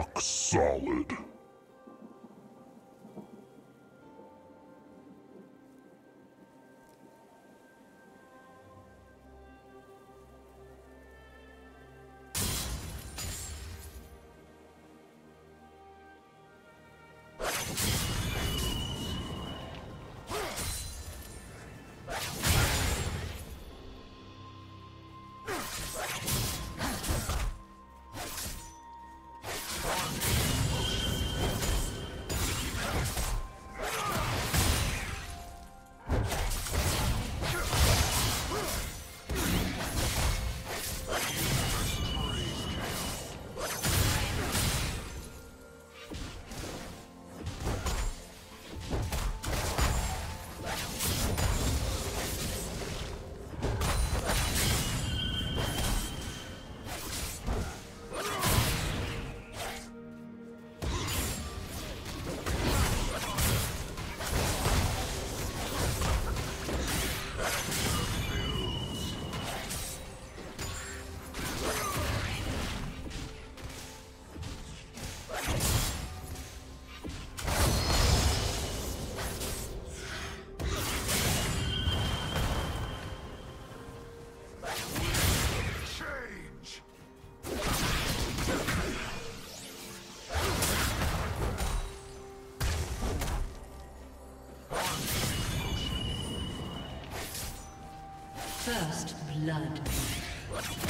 Rock solid. Blood.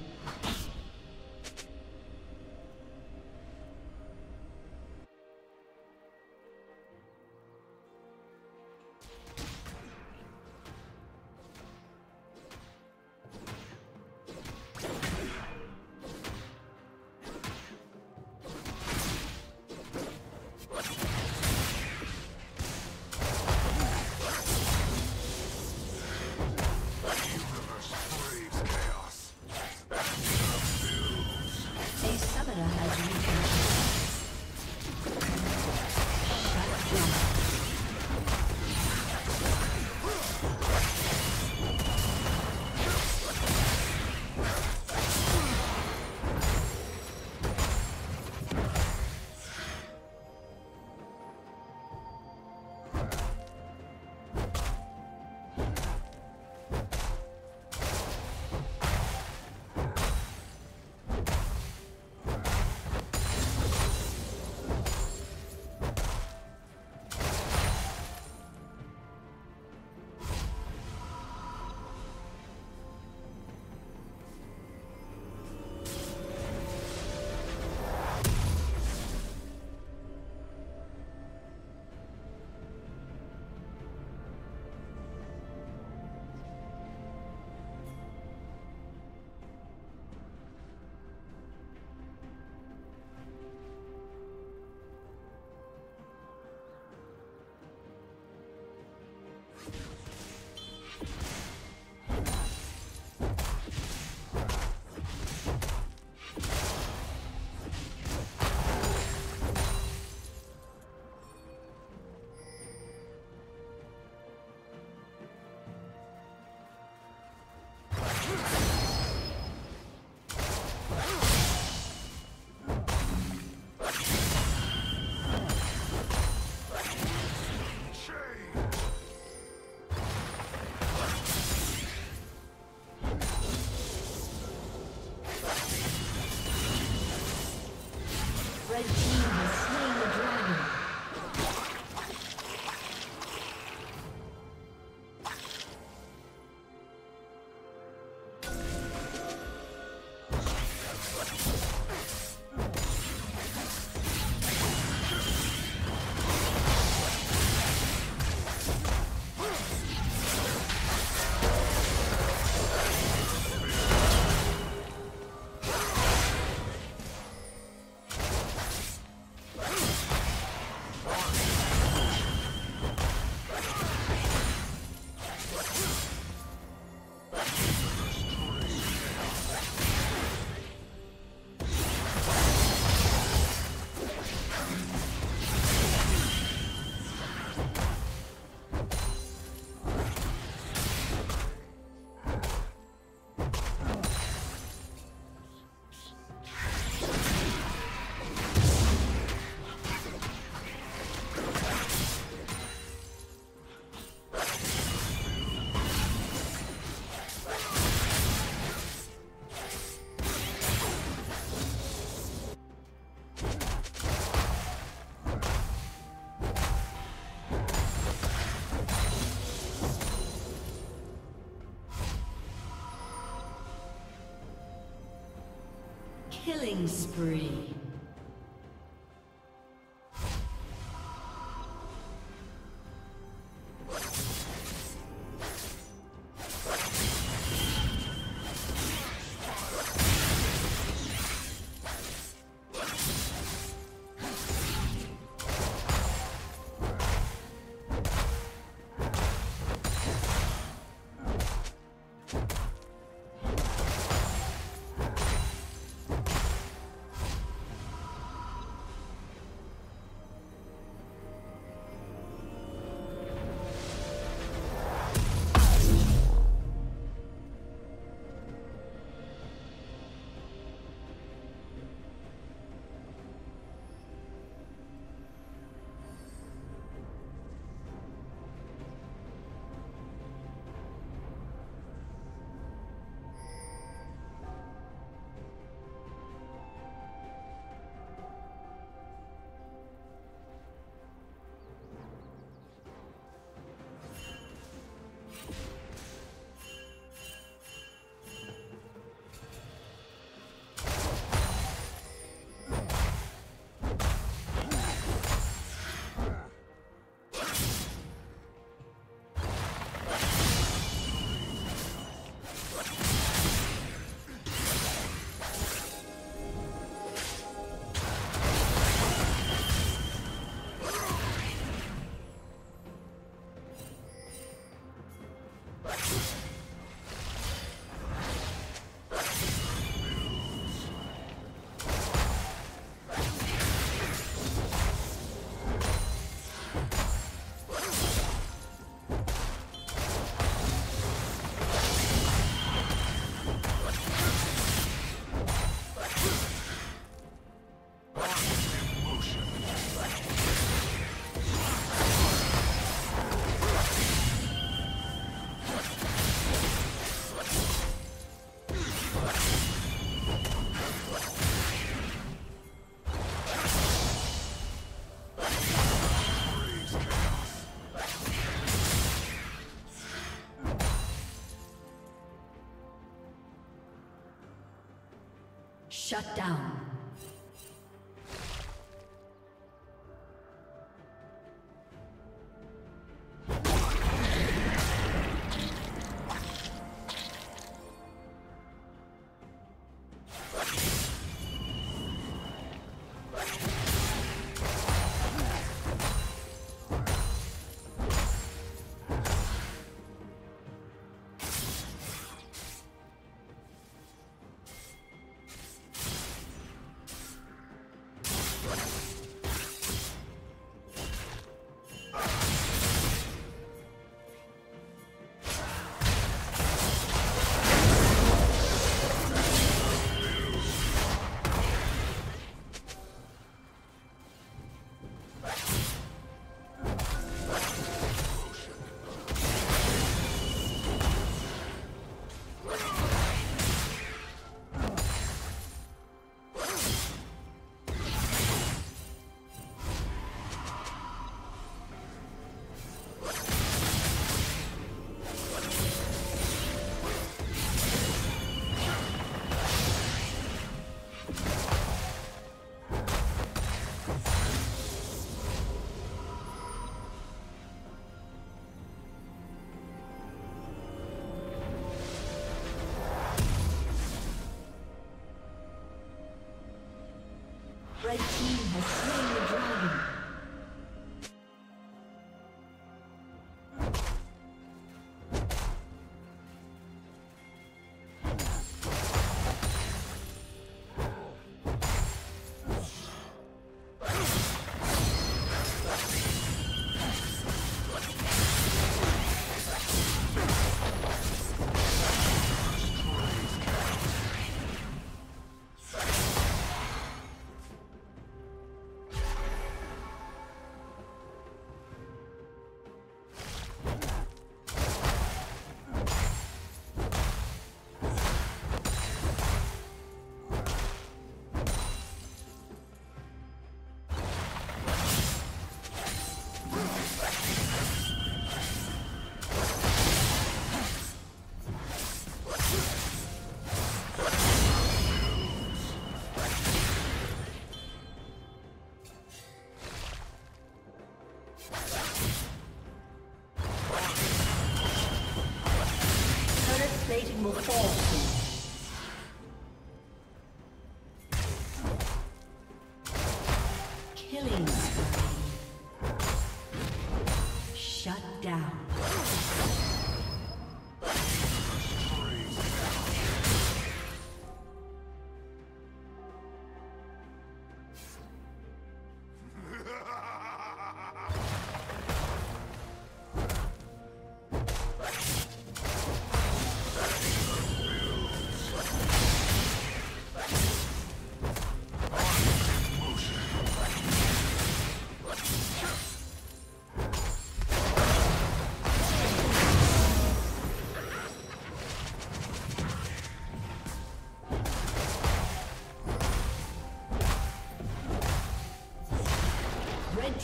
Red team. Killing spree. Let's go. Shut down.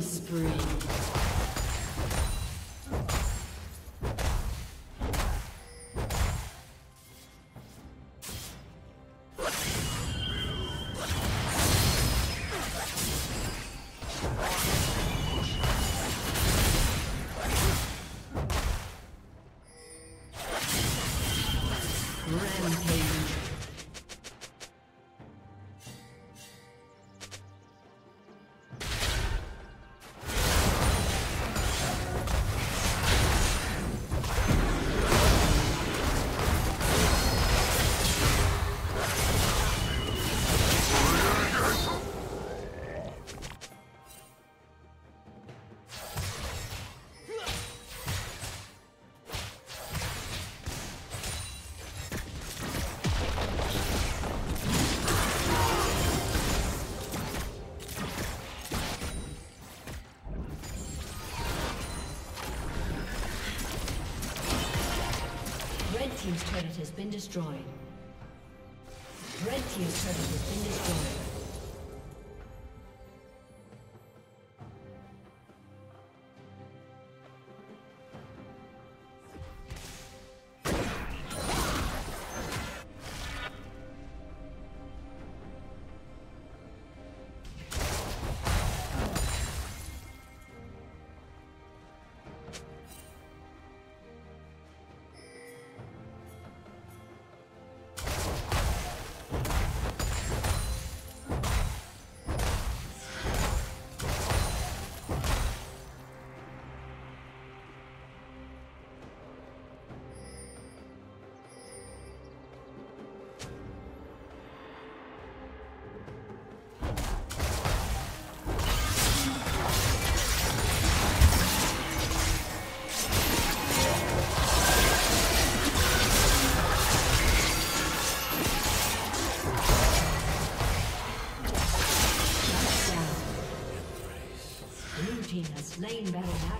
Killing spree. Has been destroyed. Red Team's turret slain Baron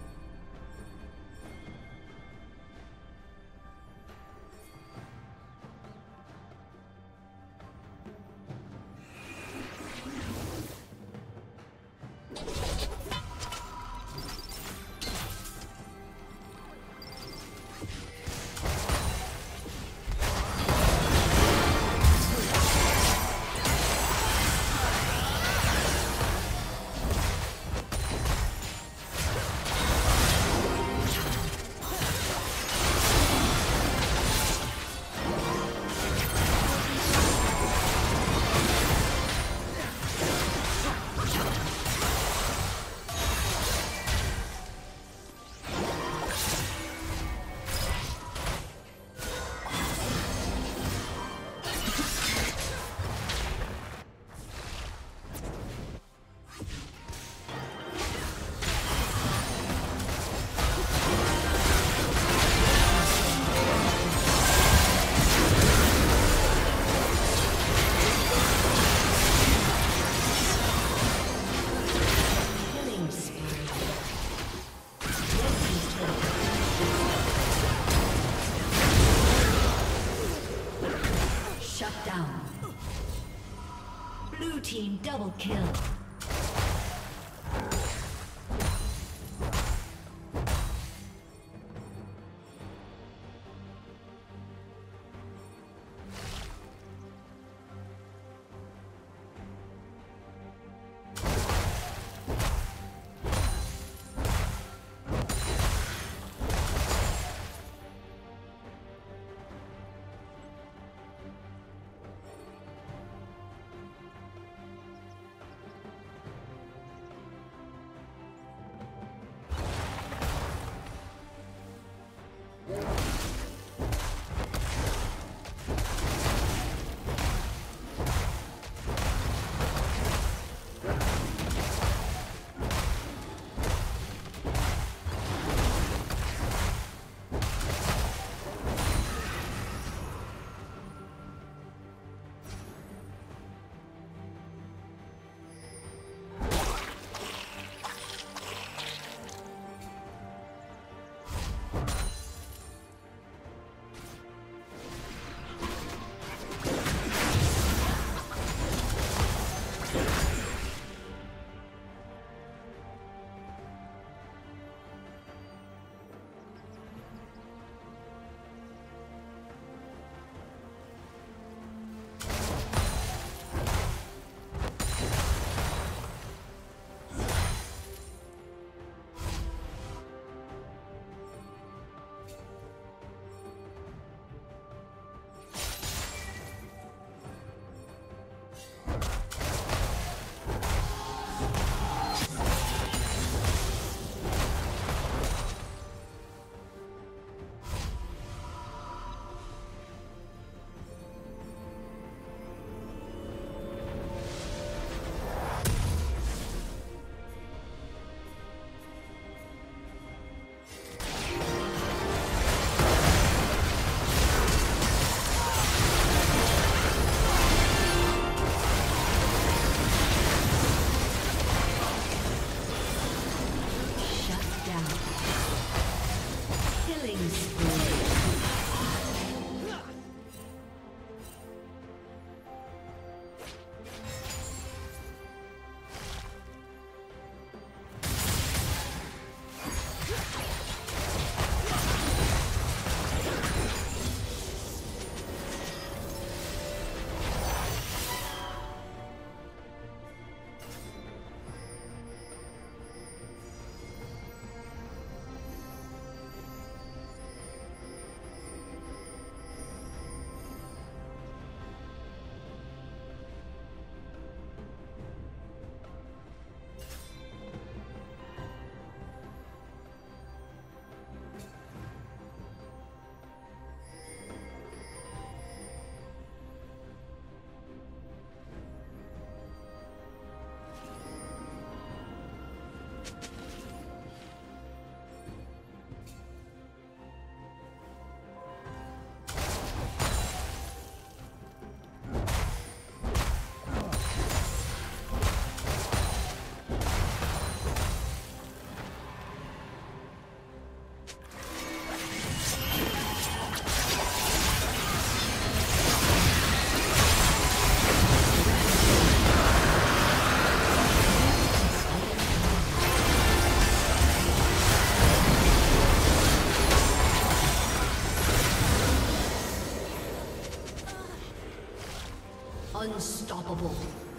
Unstoppable.